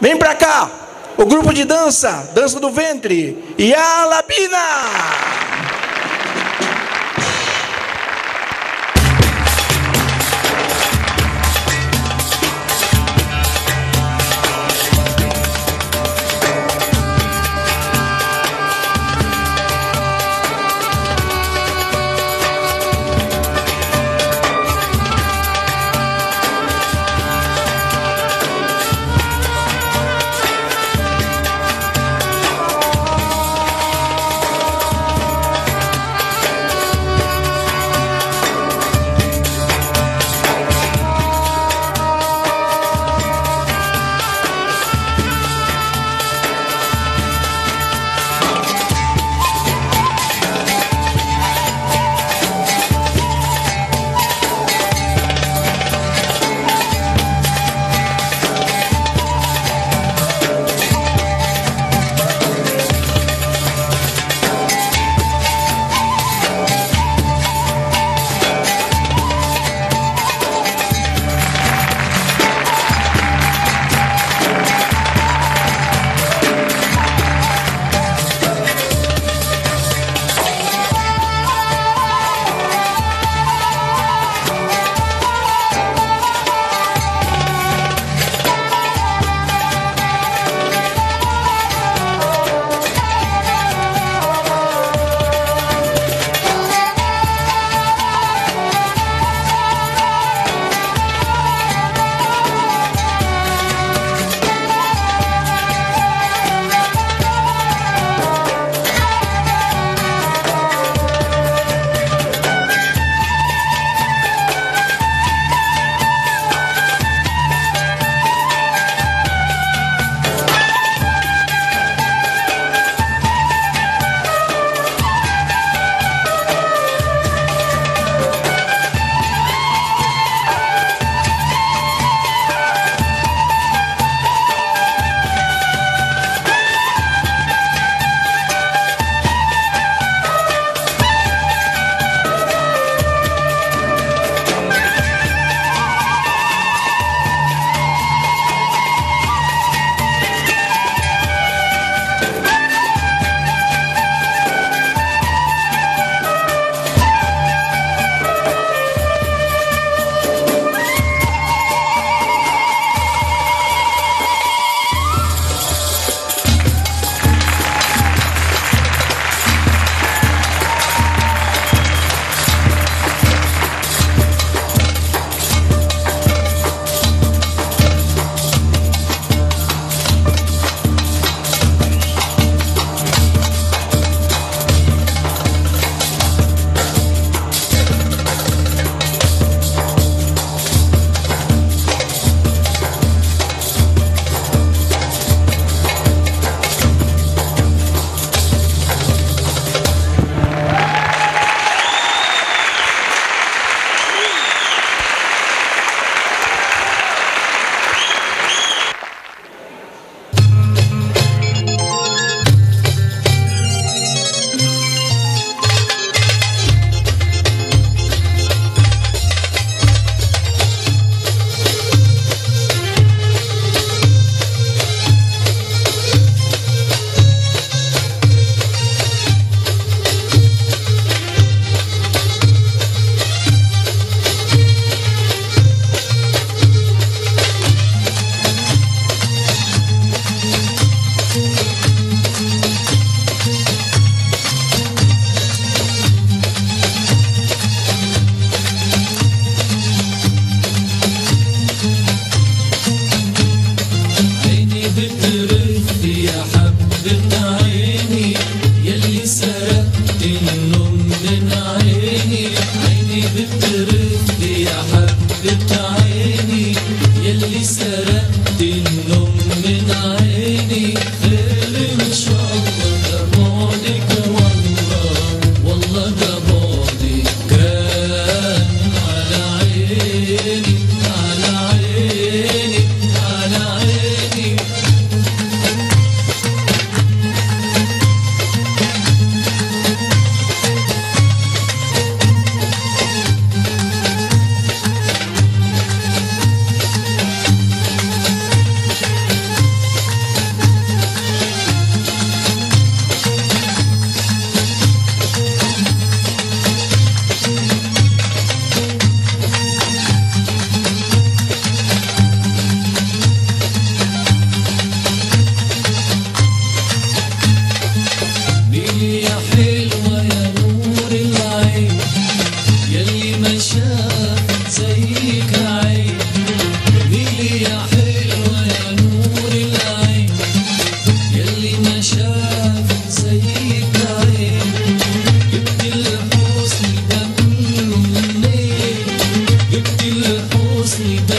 Vem pra cá. O grupo de dança, dança do ventre. E a Labina. see the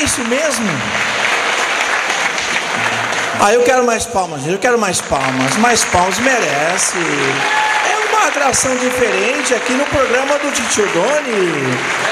É isso mesmo? Ah, eu quero mais palmas, eu quero mais palmas. Mais palmas, merece. É uma atração diferente aqui no programa do Titio Doni.